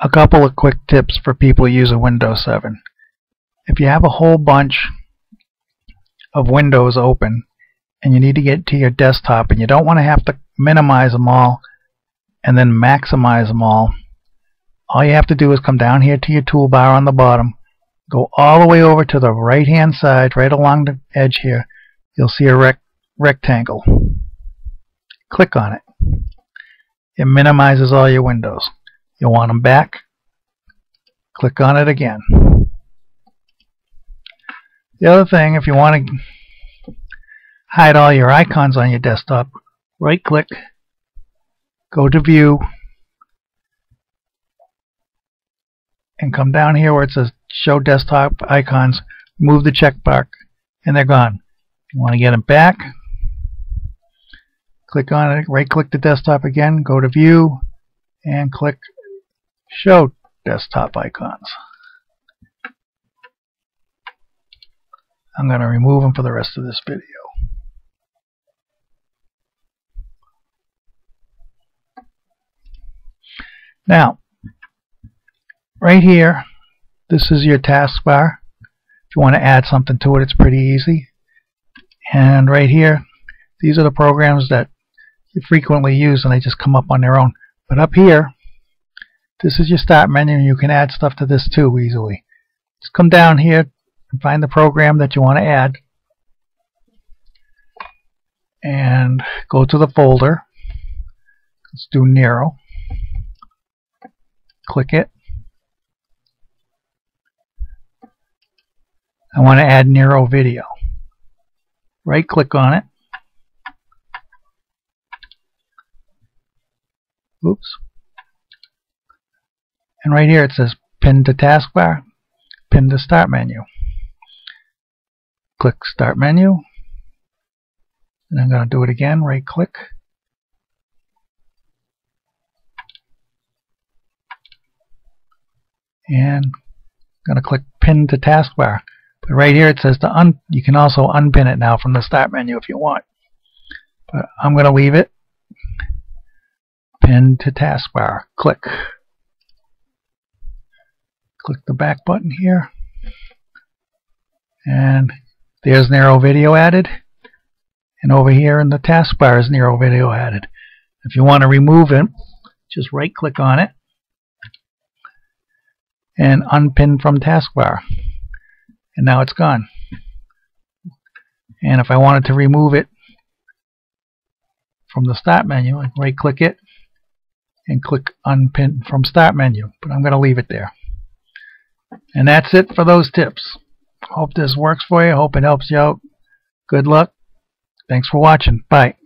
a couple of quick tips for people using Windows 7. If you have a whole bunch of windows open and you need to get to your desktop and you don't want to have to minimize them all and then maximize them all, all you have to do is come down here to your toolbar on the bottom, go all the way over to the right hand side, right along the edge here, you'll see a rec rectangle. Click on it. It minimizes all your windows. You want them back? Click on it again. The other thing, if you want to hide all your icons on your desktop, right click, go to view, and come down here where it says show desktop icons, move the checkmark, and they're gone. If you want to get them back, click on it, right click the desktop again, go to view, and click show desktop icons. I'm going to remove them for the rest of this video. Now, right here, this is your taskbar. If you want to add something to it, it's pretty easy. And right here, these are the programs that you frequently use and they just come up on their own. But up here, this is your start menu and you can add stuff to this too easily. Just come down here and find the program that you want to add and go to the folder. Let's do Nero. Click it. I want to add Nero video. Right click on it. Oops. And right here it says pin to taskbar, pin to start menu. Click start menu. And I'm going to do it again, right click. And I'm going to click pin to taskbar. But right here it says to un you can also unpin it now from the start menu if you want. But I'm going to leave it. Pin to taskbar. Click click the back button here. And there's Nero Video added. And over here in the taskbar is Nero Video added. If you want to remove it just right click on it and unpin from taskbar. And now it's gone. And if I wanted to remove it from the start menu I right click it and click unpin from start menu but I'm going to leave it there and that's it for those tips. Hope this works for you. Hope it helps you out. Good luck. Thanks for watching. Bye.